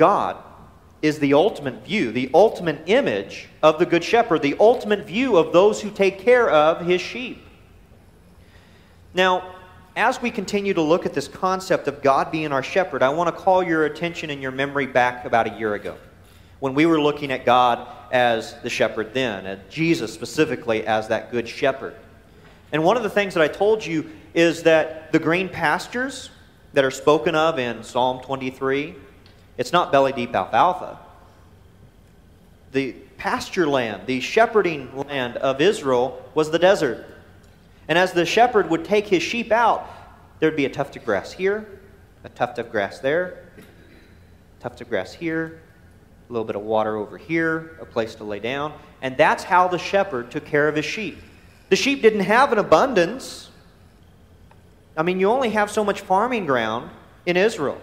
God is the ultimate view, the ultimate image of the Good Shepherd, the ultimate view of those who take care of his sheep. Now, as we continue to look at this concept of God being our shepherd, I want to call your attention and your memory back about a year ago when we were looking at God as the shepherd then, and Jesus specifically as that good shepherd. And one of the things that I told you is that the green pastures that are spoken of in Psalm 23, it's not belly deep alfalfa. The pasture land, the shepherding land of Israel was the desert. And as the shepherd would take his sheep out, there'd be a tuft of grass here, a tuft of grass there, tuft of grass here, a little bit of water over here, a place to lay down. And that's how the shepherd took care of his sheep. The sheep didn't have an abundance. I mean, you only have so much farming ground in Israel.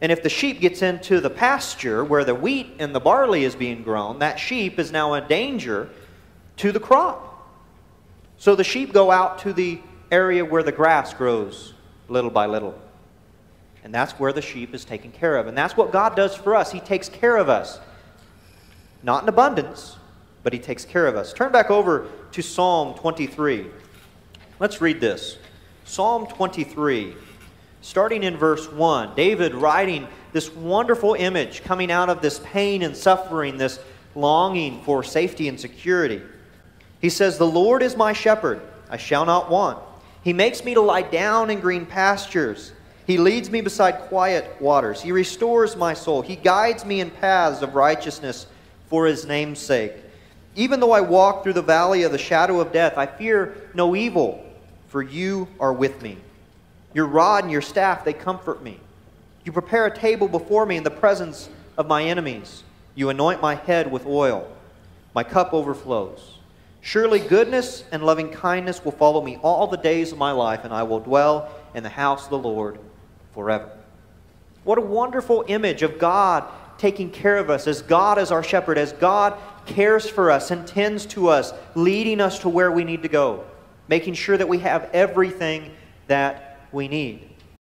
And if the sheep gets into the pasture where the wheat and the barley is being grown, that sheep is now a danger to the crop. So the sheep go out to the area where the grass grows little by little. And that's where the sheep is taken care of. And that's what God does for us. He takes care of us. Not in abundance, but He takes care of us. Turn back over to Psalm 23. Let's read this. Psalm 23, starting in verse 1. David writing this wonderful image coming out of this pain and suffering, this longing for safety and security. He says, The Lord is my shepherd, I shall not want. He makes me to lie down in green pastures. He leads me beside quiet waters. He restores my soul. He guides me in paths of righteousness for his name's sake. Even though I walk through the valley of the shadow of death, I fear no evil, for you are with me. Your rod and your staff, they comfort me. You prepare a table before me in the presence of my enemies. You anoint my head with oil. My cup overflows. Surely goodness and loving kindness will follow me all the days of my life, and I will dwell in the house of the Lord forever. What a wonderful image of God taking care of us, as God is our shepherd, as God cares for us and tends to us, leading us to where we need to go, making sure that we have everything that we need.